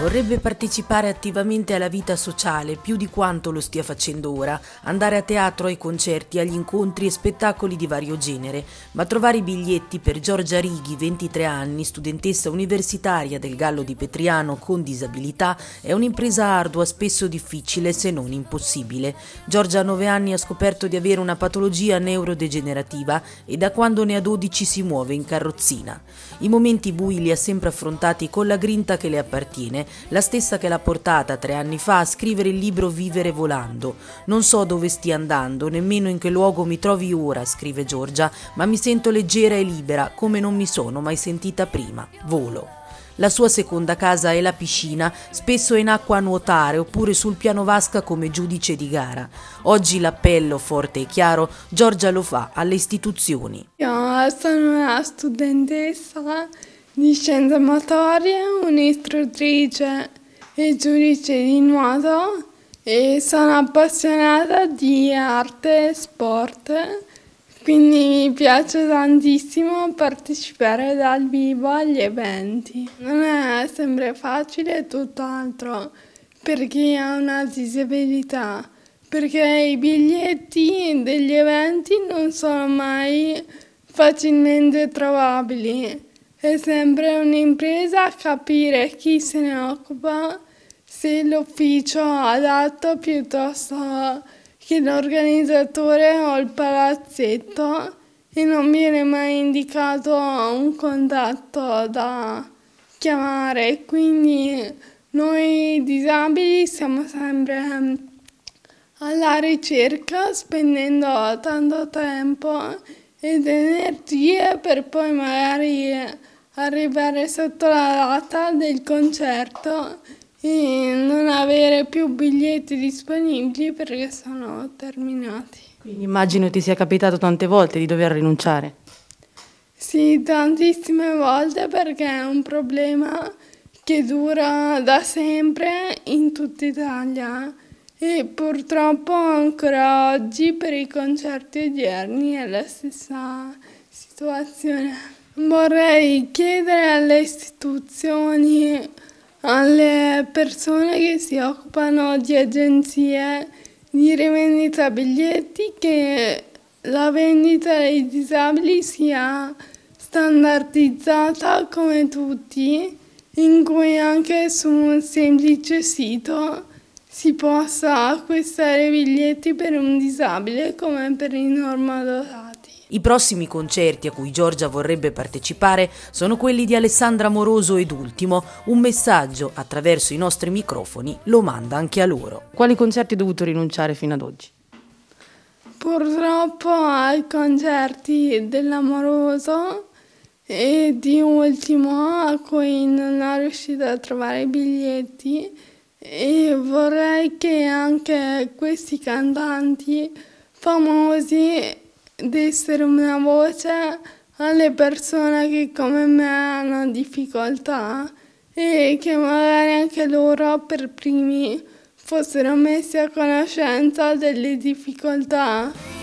Vorrebbe partecipare attivamente alla vita sociale più di quanto lo stia facendo ora, andare a teatro, ai concerti, agli incontri e spettacoli di vario genere, ma trovare i biglietti per Giorgia Righi, 23 anni, studentessa universitaria del Gallo di Petriano con disabilità, è un'impresa ardua, spesso difficile se non impossibile. Giorgia a 9 anni ha scoperto di avere una patologia neurodegenerativa e da quando ne ha 12 si muove in carrozzina. I momenti bui li ha sempre affrontati con la grinta che le appartiene la stessa che l'ha portata tre anni fa a scrivere il libro Vivere volando. Non so dove stia andando, nemmeno in che luogo mi trovi ora, scrive Giorgia, ma mi sento leggera e libera, come non mi sono mai sentita prima. Volo. La sua seconda casa è la piscina, spesso in acqua a nuotare oppure sul piano vasca come giudice di gara. Oggi l'appello forte e chiaro Giorgia lo fa alle istituzioni. Io sono una studentessa di scienze motorie, un'istruttrice e giudice di nuoto e sono appassionata di arte e sport, quindi mi piace tantissimo partecipare dal vivo agli eventi. Non è sempre facile, tutt'altro, per chi ha una disabilità, perché i biglietti degli eventi non sono mai facilmente trovabili è sempre un'impresa capire chi se ne occupa, se l'ufficio adatto piuttosto che l'organizzatore o il palazzetto e non viene mai indicato un contatto da chiamare, quindi noi disabili siamo sempre alla ricerca spendendo tanto tempo ed energie per poi magari arrivare sotto la data del concerto e non avere più biglietti disponibili perché sono terminati. Quindi immagino ti sia capitato tante volte di dover rinunciare. Sì, tantissime volte perché è un problema che dura da sempre in tutta Italia e purtroppo ancora oggi per i concerti odierni è la stessa situazione. Vorrei chiedere alle istituzioni, alle persone che si occupano di agenzie di rivendita biglietti che la vendita dei disabili sia standardizzata come tutti, in cui anche su un semplice sito si possa acquistare biglietti per un disabile come per i normodotati. I prossimi concerti a cui Giorgia vorrebbe partecipare sono quelli di Alessandra Moroso ed Ultimo. Un messaggio attraverso i nostri microfoni lo manda anche a loro. Quali concerti hai dovuto rinunciare fino ad oggi? Purtroppo ai concerti dell'Amoroso e di Ultimo a cui non ho riuscito a trovare i biglietti e vorrei che anche questi cantanti famosi dessero una voce alle persone che come me hanno difficoltà e che magari anche loro per primi fossero messi a conoscenza delle difficoltà.